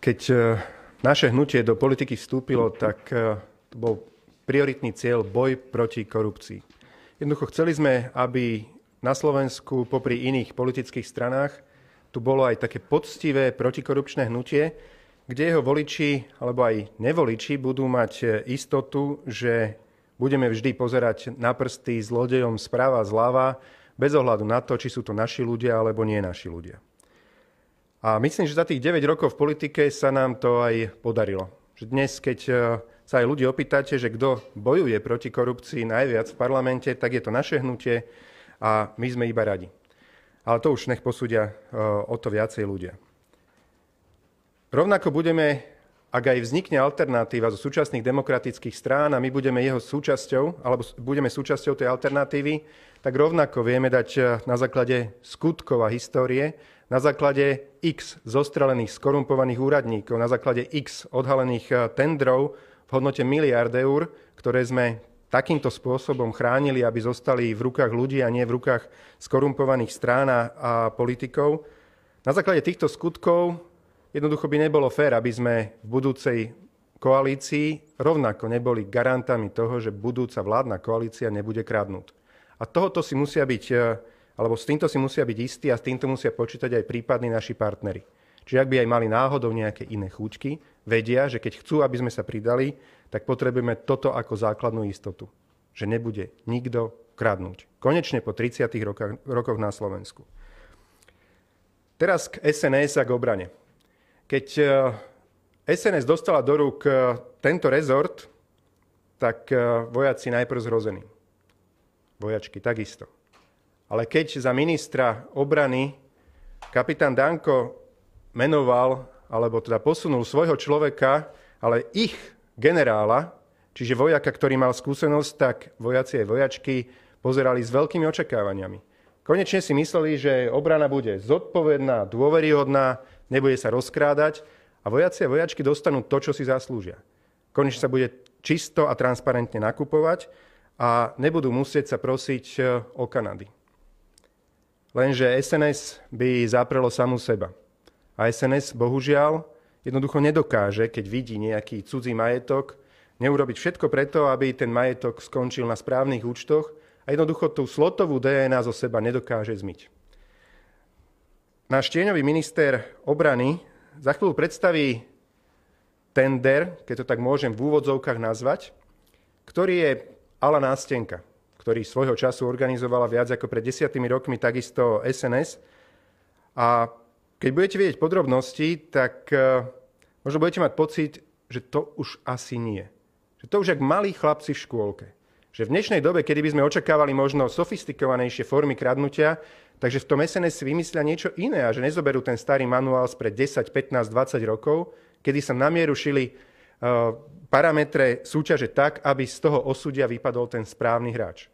Keď e, naše hnutie do politiky vstúpilo, tak e, to bol prioritný cieľ boj proti korupcii. Jednoducho chceli sme, aby na Slovensku popri iných politických stranách tu bolo aj také poctivé protikorupčné hnutie, kde jeho voliči alebo aj nevoliči budú mať e, istotu, že budeme vždy pozerať na prsty zlodejom správa zľava, bez ohľadu na to, či sú to naši ľudia alebo nie naši ľudia. A myslím, že za tých 9 rokov v politike sa nám to aj podarilo. Že dnes, keď e, sa aj ľudí opýtate, že kto bojuje proti korupcii najviac v parlamente, tak je to naše hnutie a my sme iba radi. Ale to už nech posúdia e, o to viacej ľudia. Rovnako budeme, ak aj vznikne alternatíva zo súčasných demokratických strán a my budeme jeho súčasťou, alebo budeme súčasťou tej alternatívy, tak rovnako vieme dať e, na základe skutkov a histórie na základe x zostrelených skorumpovaných úradníkov, na základe x odhalených eh, tendrov v hodnote miliard eur, ktoré sme takýmto spôsobom chránili, aby zostali v rukách ľudí a nie v rukách skorumpovaných strán a politikov. Na základe týchto skutkov jednoducho by nebolo fér, aby sme v budúcej koalícii rovnako neboli garantami toho, že budúca vládna koalícia nebude kradnúť. A tohoto si musia byť eh, alebo s týmto si musia byť istí a s týmto musia počítať aj prípadní naši partnery. Čiže ak by aj mali náhodou nejaké iné chúčky, vedia, že keď chcú, aby sme sa pridali, tak potrebujeme toto ako základnú istotu. Že nebude nikto kradnúť. Konečne po 30 rokoch, rokoch na Slovensku. Teraz k SNS a k obrane. Keď SNS e, dostala do rúk e, tento rezort, tak e, vojaci najprv zrození. Vojačky takisto. Ale keď za ministra obrany kapitán Danko menoval, alebo teda posunul svojho človeka, ale ich generála, čiže vojaka, ktorý mal skúsenosť, tak vojaci aj vojačky pozerali s veľkými očakávaniami. Konečne si mysleli, že obrana bude zodpovedná, dôveryhodná, nebude sa rozkrádať a vojaci a vojačky dostanú to, čo si zaslúžia. Konečne sa bude čisto a transparentne nakupovať a nebudú musieť sa prosiť e, o Kanady. Lenže SNS by zaprelo samú seba. A SNS bohužiaľ jednoducho nedokáže, keď vidí nejaký cudzí majetok, neurobiť všetko preto, aby ten majetok skončil na správnych účtoch a jednoducho tú slotovú DNA zo seba nedokáže zmyť. Náš tieňový minister obrany za chvíľu predstaví tender, keď to tak môžem v úvodzovkách nazvať, ktorý je ala nástenka ktorý svojho času organizovala viac ako pred desiatými rokmi takisto SNS. A keď budete vedieť podrobnosti, tak e, možno budete mať pocit, že to už asi nie. Že to už jak malí chlapci v škôlke. Že v dnešnej dobe, kedy by sme očakávali možno sofistikovanejšie formy kradnutia, takže v tom SNS si vymyslia niečo iné a že nezoberú ten starý manuál spred 10, 15, 20 rokov, kedy sa namieru šili uh, parametre súťaže tak, aby z toho osudia vypadol ten správny hráč.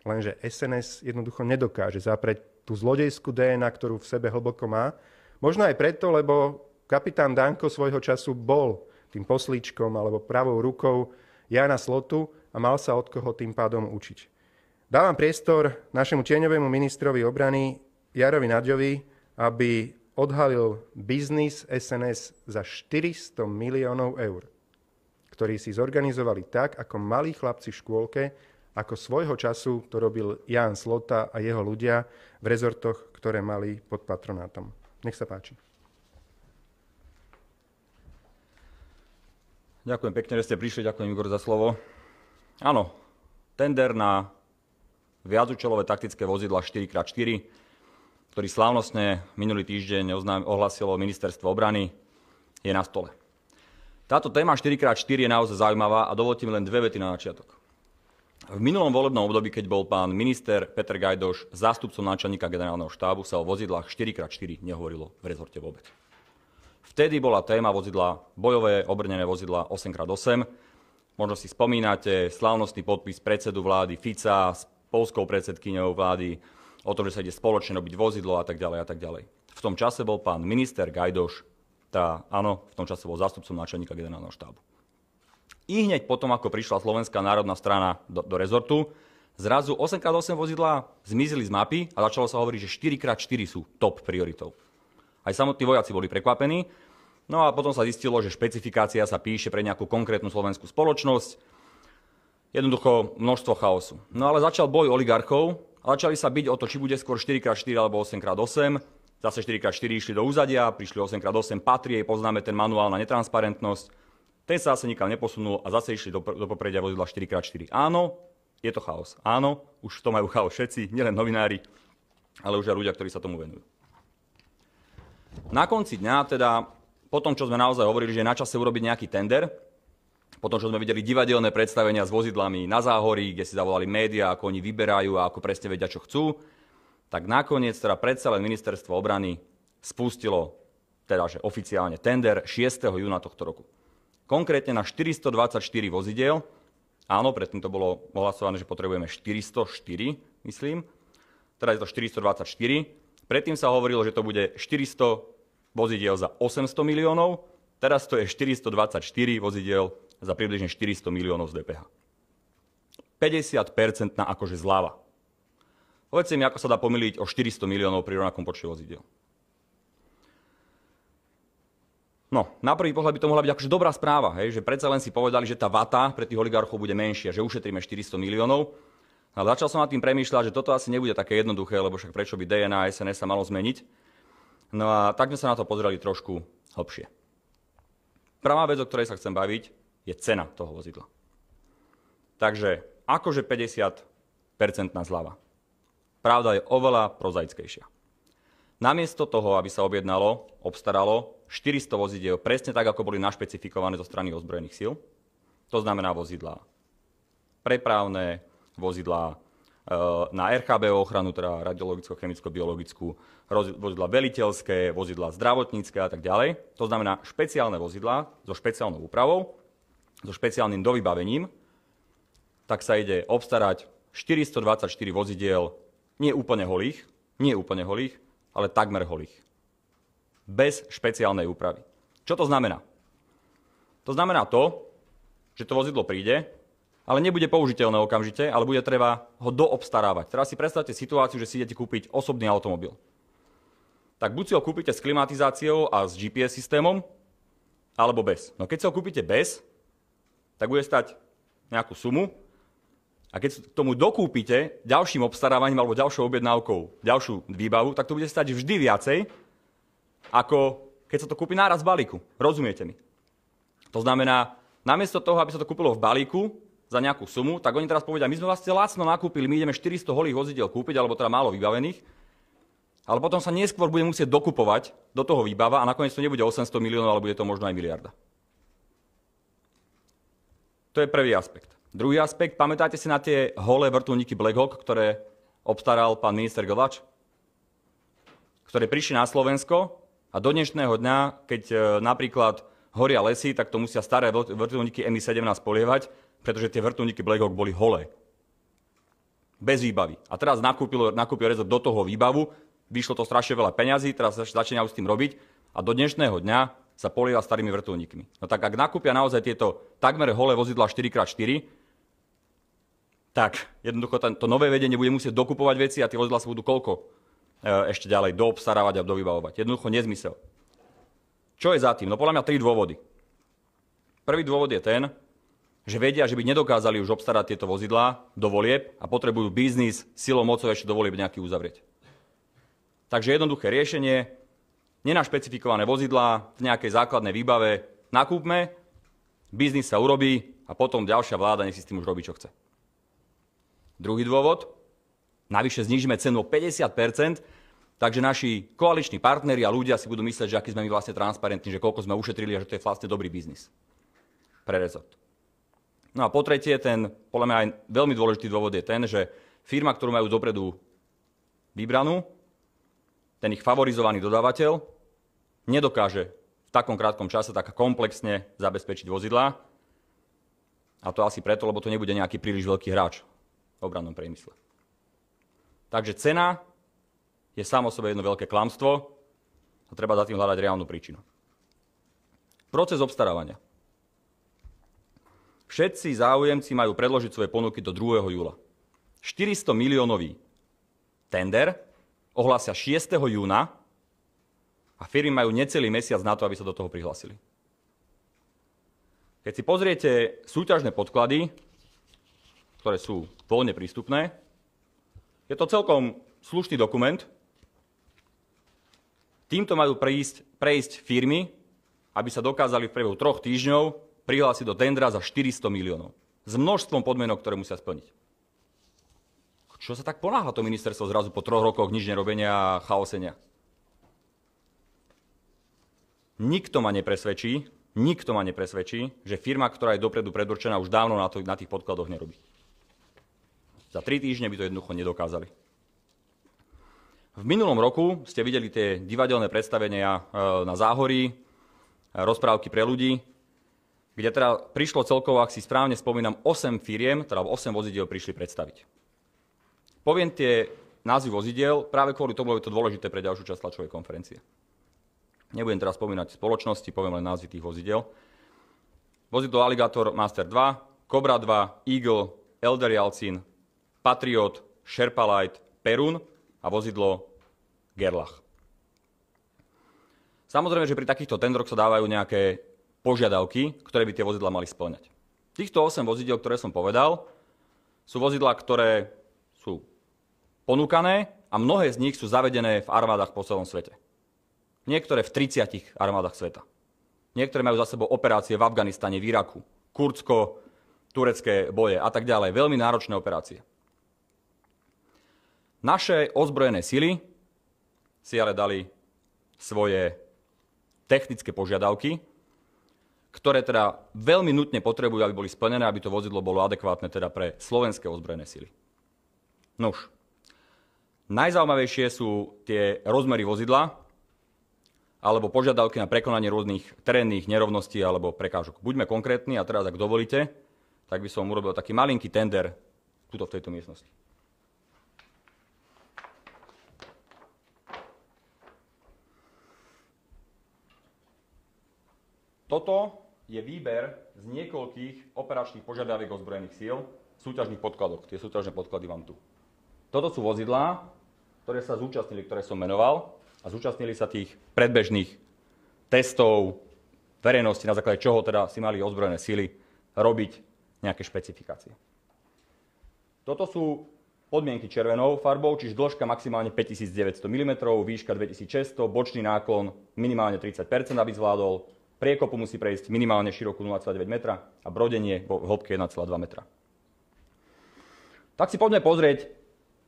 Lenže SNS jednoducho nedokáže zaprieť tú zlodejskú DNA, ktorú v sebe hlboko má. Možno aj preto, lebo kapitán Danko svojho času bol tým poslíčkom alebo pravou rukou Jana Slotu a mal sa od koho tým pádom učiť. Dávam priestor našemu tieňovému ministrovi obrany Jarovi Naďovi, aby odhalil biznis SNS za 400 miliónov eur ktorí si zorganizovali tak, ako malí chlapci v škôlke, ako svojho času to robil Jan Slota a jeho ľudia v rezortoch, ktoré mali pod patronátom. Nech sa páči. Ďakujem pekne, že ste prišli. Ďakujem, Igor, za slovo. Áno, tender na viacúčelové taktické vozidla 4x4, ktorý slávnostne minulý týždeň ohlasilo ministerstvo obrany, je na stole. Táto téma 4x4 je naozaj zaujímavá a dovolte mi len dve vety na začiatok. V minulom volebnom období, keď bol pán minister Peter Gajdoš zástupcom náčelníka generálneho štábu, sa o vozidlách 4x4 nehovorilo v rezorte vôbec. Vtedy bola téma vozidla bojové, obrnené vozidla 8x8. Možno si spomínate slávnostný podpis predsedu vlády Fica s polskou predsedkyňou vlády o tom, že sa ide spoločne robiť vozidlo a tak ďalej a tak ďalej. V tom čase bol pán minister Gajdoš tá, áno, v tom čase bol zástupcom náčelníka generálneho štábu. I hneď potom, ako prišla Slovenská národná strana do, do rezortu, zrazu 8x8 vozidlá zmizli z mapy a začalo sa hovoriť, že 4x4 sú top prioritou. Aj samotní vojaci boli prekvapení. No a potom sa zistilo, že špecifikácia sa píše pre nejakú konkrétnu slovenskú spoločnosť. Jednoducho množstvo chaosu. No ale začal boj oligarchov a začali sa byť o to, či bude skôr 4x4 alebo 8x8. Zase 4x4 išli do úzadia, prišli 8x8, patrie, poznáme ten manuál na netransparentnosť. Ten sa zase nikam neposunul a zase išli do, do popredia vozidla 4x4. Áno, je to chaos. Áno, už to majú chaos všetci, nielen novinári, ale už aj ľudia, ktorí sa tomu venujú. Na konci dňa teda po tom, čo sme naozaj hovorili, že je na čase urobiť nejaký tender, po tom, čo sme videli divadelné predstavenia s vozidlami na záhorí, kde si zavolali médiá, ako oni vyberajú a ako presne vedia, čo chcú, tak nakoniec teda predsa len ministerstvo obrany spustilo teda, že oficiálne tender 6. júna tohto roku. Konkrétne na 424 vozidiel, áno, predtým to bolo ohlasované, že potrebujeme 404, myslím, teda je to 424, predtým sa hovorilo, že to bude 400 vozidiel za 800 miliónov, teraz to je 424 vozidiel za približne 400 miliónov z DPH. 50% na akože zľava. Povedzte mi, ako sa dá pomýliť o 400 miliónov pri rovnakom počte vozidiel. No, na prvý pohľad by to mohla byť akože dobrá správa, hej, že predsa len si povedali, že tá vata pre tých oligarchov bude menšia, že ušetríme 400 miliónov. Ale začal som nad tým premýšľať, že toto asi nebude také jednoduché, lebo však prečo by DNA a SNS sa malo zmeniť. No a tak sme sa na to pozreli trošku hlbšie. Prvá vec, o ktorej sa chcem baviť, je cena toho vozidla. Takže akože 50% zľava. Pravda je oveľa prozaickejšia. Namiesto toho, aby sa objednalo, obstaralo 400 vozidiel presne tak, ako boli našpecifikované zo strany ozbrojených síl, to znamená vozidlá prepravné, vozidlá Eh, na RHB ochranu, teda radiologicko-chemicko-biologickú, vozidla veliteľské, vozidla zdravotnícke a tak ďalej. To znamená špeciálne vozidla so špeciálnou úpravou, so špeciálnym dovybavením, tak sa ide obstarať 424 vozidiel, nie úplne holých, nie úplne holých, ale takmer holých. Bez špeciálnej úpravy. Čo to znamená? To znamená to, že to vozidlo príde, ale nebude použiteľné okamžite, ale bude treba ho doobstarávať. Teraz si predstavte situáciu, že si idete kúpiť osobný automobil. Tak buď si ho kúpite s klimatizáciou a s GPS systémom, alebo bez. No keď si ho kúpite bez, tak bude stať nejakú sumu a keď tomu dokúpite ďalším obstarávaním alebo ďalšou objednávkou ďalšiu výbavu, tak to bude stať vždy viacej, ako keď sa to kúpi náraz v balíku. Rozumiete mi? To znamená, namiesto toho, aby sa to kúpilo v balíku, za nejakú sumu, tak oni teraz povedia, my sme vlastne lacno nakúpili, my ideme 400 holých vozidel kúpiť, alebo teda málo vybavených, ale potom sa neskôr bude musieť dokupovať do toho výbava a nakoniec to nebude 800 miliónov, ale bude to možno aj miliarda. To je prvý aspekt. Druhý aspekt, pamätáte si na tie holé vrtulníky Black Hawk, ktoré obstaral pán minister Glvač? Ktoré prišli na Slovensko a do dnešného dňa, keď e, napríklad horia lesy, tak to musia staré vrtulníky Mi-17 polievať pretože tie vrtulníky Black Hawk boli holé. Bez výbavy. A teraz nakúpil, nakúpil rezort do toho výbavu, vyšlo to strašne veľa peňazí, teraz začínajú s tým robiť a do dnešného dňa sa polieva starými vrtulníkmi. No tak ak nakúpia naozaj tieto takmer holé vozidla 4x4, tak jednoducho to nové vedenie bude musieť dokupovať veci a tie vozidla sa budú koľko e, ešte ďalej doobstarávať a dovybavovať. Jednoducho nezmysel. Čo je za tým? No podľa mňa tri dôvody. Prvý dôvod je ten, že vedia, že by nedokázali už obstarať tieto vozidlá do volieb a potrebujú biznis silou mocou ešte do volieb nejaký uzavrieť. Takže jednoduché riešenie, nenašpecifikované vozidlá v nejakej základnej výbave nakúpme, biznis sa urobí a potom ďalšia vláda nech si s tým už robí, čo chce. Druhý dôvod, navyše znižíme cenu o 50% takže naši koaliční partneri a ľudia si budú myslieť, že aký sme my vlastne transparentní, že koľko sme ušetrili a že to je vlastne dobrý biznis pre rezort. No a po tretie, ten podľa mňa aj veľmi dôležitý dôvod je ten, že firma, ktorú majú dopredu vybranú, ten ich favorizovaný dodávateľ, nedokáže v takom krátkom čase tak komplexne zabezpečiť vozidlá. A to asi preto, lebo to nebude nejaký príliš veľký hráč v obrannom priemysle. Takže cena je samo sebe jedno veľké klamstvo a treba za tým hľadať reálnu príčinu. Proces obstarávania. Všetci záujemci majú predložiť svoje ponuky do 2. júla. 400 miliónový tender ohlásia 6. júna A firmy majú necelý mesiac na to, aby sa do toho prihlásili. Keď si pozriete súťažné podklady, ktoré sú voľne prístupné, je to celkom slušný dokument. Týmto majú prejsť, prejsť firmy, aby sa dokázali v priebehu troch týždňov prihlásiť do tendra za 400 miliónov. S množstvom podmienok, ktoré musia splniť. Čo sa tak ponáhla to ministerstvo zrazu po troch rokoch nič nerobenia a chaosenia? Nikto ma nepresvedčí, nikto ma nepresvedčí, že firma, ktorá je dopredu predurčená, už dávno na, to, na tých podkladoch nerobí. Za tri týždne by to jednoducho nedokázali. V minulom roku ste videli tie divadelné predstavenia e, na Záhorí, e, rozprávky pre ľudí, kde teda prišlo celkovo, ak si správne spomínam, 8 firiem, teda 8 vozidiel prišli predstaviť. Poviem tie názvy vozidiel práve kvôli tomu, je to dôležité pre ďalšiu časť tlačovej konferencie. Nebudem teraz spomínať spoločnosti, poviem len názvy tých vozidiel. Vozidlo Alligator Master 2, Cobra 2, Eagle, Elder Yalcin, Patriot, Sherpalight, Perun a vozidlo Gerlach. Samozrejme, že pri takýchto tendroch sa dávajú nejaké požiadavky, ktoré by tie vozidla mali splňať. Týchto 8 vozidel, ktoré som povedal, sú vozidla, ktoré sú ponúkané a mnohé z nich sú zavedené v armádach po celom svete. Niektoré v 30 armádach sveta. Niektoré majú za sebou operácie v Afganistane, v Iraku, Kurdsko, turecké boje a tak ďalej. Veľmi náročné operácie. Naše ozbrojené sily si ale dali svoje technické požiadavky, ktoré teda veľmi nutne potrebujú, aby boli splnené, aby to vozidlo bolo adekvátne teda pre slovenské ozbrojené sily. Nož, najzaujímavejšie sú tie rozmery vozidla alebo požiadavky na prekonanie rôznych terénnych nerovností alebo prekážok. Buďme konkrétni a teraz, ak dovolíte, tak by som urobil taký malinký tender tuto v tejto miestnosti. Toto je výber z niekoľkých operačných požiadaviek ozbrojených síl, súťažných podkladov. Tie súťažné podklady mám tu. Toto sú vozidlá, ktoré sa zúčastnili, ktoré som menoval a zúčastnili sa tých predbežných testov verejnosti, na základe čoho teda si mali ozbrojené síly robiť nejaké špecifikácie. Toto sú podmienky červenou farbou, čiže dĺžka maximálne 5900 mm, výška 2600, bočný náklon minimálne 30% aby zvládol, priekopu musí prejsť minimálne širokú 0,9 metra a brodenie v hĺbke 1,2 metra. Tak si poďme pozrieť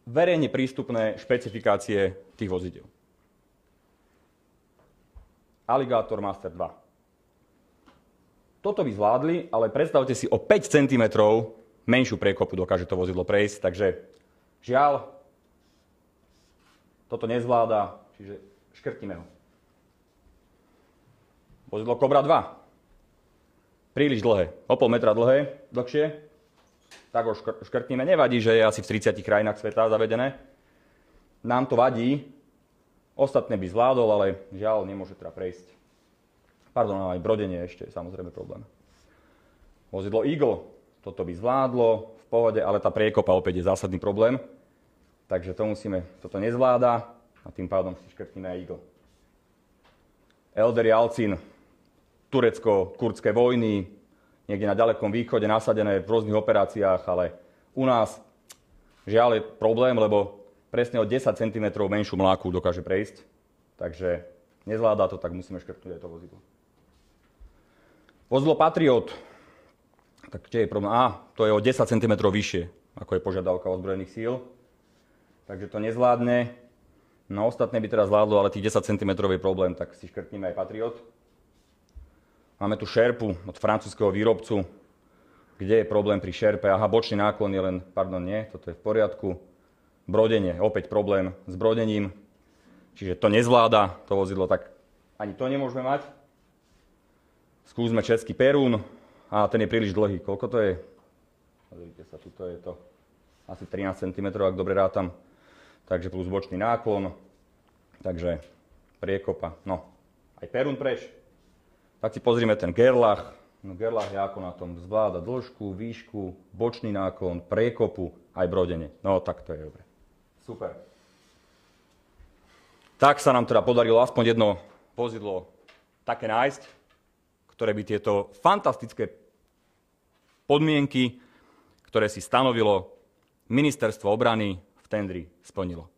verejne prístupné špecifikácie tých vozidel. Alligator Master 2. Toto by zvládli, ale predstavte si o 5 cm menšiu priekopu dokáže to vozidlo prejsť, takže žiaľ, toto nezvláda, čiže škrtíme ho. Vozidlo Cobra 2. Príliš dlhé, o pol metra dlhé, dlhšie, tak ho škrtneme. Nevadí, že je asi v 30 krajinách sveta zavedené. Nám to vadí. Ostatné by zvládol, ale žiaľ, nemôže teda prejsť. Pardon, aj brodenie ešte je samozrejme problém. Vozidlo Eagle, toto by zvládlo v pohode, ale tá priekopa opäť je zásadný problém. Takže to musíme, toto nezvláda a tým pádom si škrtneme aj Eagle. Elder Jalcin, turecko-kurdské vojny, niekde na ďalekom východe nasadené v rôznych operáciách, ale u nás žiaľ je problém, lebo presne o 10 cm menšiu mláku dokáže prejsť, takže nezvláda to, tak musíme škrtnúť aj to vozidlo. Vozidlo Patriot, tak kde je problém? Á, to je o 10 cm vyššie, ako je požiadavka ozbrojených síl, takže to nezvládne. No ostatné by teraz zvládlo, ale tých 10 cm je problém, tak si škrtneme aj Patriot. Máme tu šerpu od francúzského výrobcu. Kde je problém pri šerpe? Aha, bočný náklon je len, pardon, nie, toto je v poriadku. Brodenie, opäť problém s brodením. Čiže to nezvláda to vozidlo, tak ani to nemôžeme mať. Skúsme český Perún. A ten je príliš dlhý. Koľko to je? Pozrite sa, tuto je to asi 13 cm, ak dobre rátam. Takže plus bočný náklon. Takže priekopa. No, aj Perún preš. Tak si pozrieme ten Gerlach. No Gerlach je ako na tom. Zvláda dĺžku, výšku, bočný náklon, priekopu, aj brodenie. No tak to je dobre. Super. Tak sa nám teda podarilo aspoň jedno vozidlo také nájsť, ktoré by tieto fantastické podmienky, ktoré si stanovilo ministerstvo obrany v tendri, splnilo.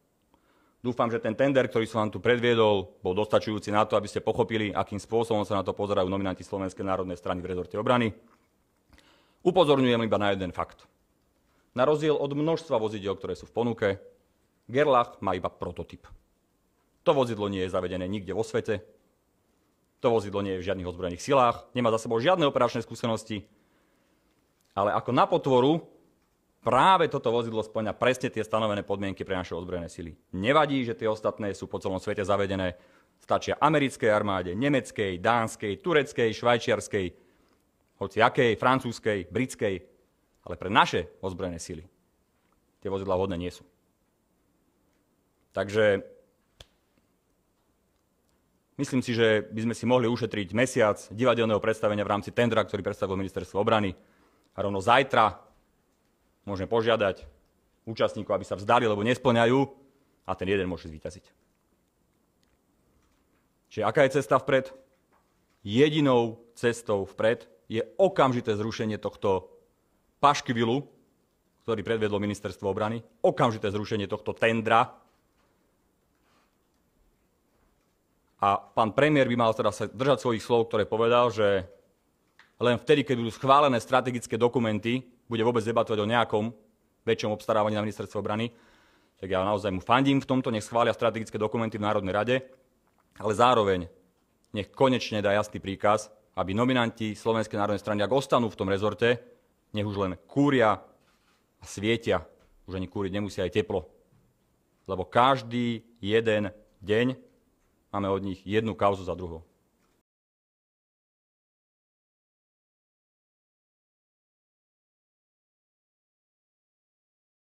Dúfam, že ten tender, ktorý som vám tu predviedol, bol dostačujúci na to, aby ste pochopili, akým spôsobom sa na to pozerajú nominanti Slovenskej národnej strany v rezorte obrany. Upozorňujem iba na jeden fakt. Na rozdiel od množstva vozidel, ktoré sú v ponuke, Gerlach má iba prototyp. To vozidlo nie je zavedené nikde vo svete, to vozidlo nie je v žiadnych ozbrojených silách, nemá za sebou žiadne operačné skúsenosti, ale ako na potvoru práve toto vozidlo splňa presne tie stanovené podmienky pre naše ozbrojené sily. Nevadí, že tie ostatné sú po celom svete zavedené. Stačia americkej armáde, nemeckej, dánskej, tureckej, švajčiarskej, hoci akej, francúzskej, britskej, ale pre naše ozbrojené sily tie vozidla vhodné nie sú. Takže myslím si, že by sme si mohli ušetriť mesiac divadelného predstavenia v rámci tendra, ktorý predstavil ministerstvo obrany. A rovno zajtra Môžeme požiadať účastníkov, aby sa vzdali, lebo nesplňajú a ten jeden môže zvíťaziť. Čiže aká je cesta vpred? Jedinou cestou vpred je okamžité zrušenie tohto paškvilu, ktorý predvedlo ministerstvo obrany, okamžité zrušenie tohto tendra. A pán premiér by mal teda sa držať svojich slov, ktoré povedal, že len vtedy, keď budú schválené strategické dokumenty, bude vôbec debatovať o nejakom väčšom obstarávaní na ministerstve obrany. Tak ja naozaj mu fandím v tomto, nech schvália strategické dokumenty v Národnej rade, ale zároveň nech konečne dá jasný príkaz, aby nominanti Slovenskej národnej strany, ak ostanú v tom rezorte, nech už len kúria a svietia. Už ani kúriť nemusia aj teplo. Lebo každý jeden deň máme od nich jednu kauzu za druhou.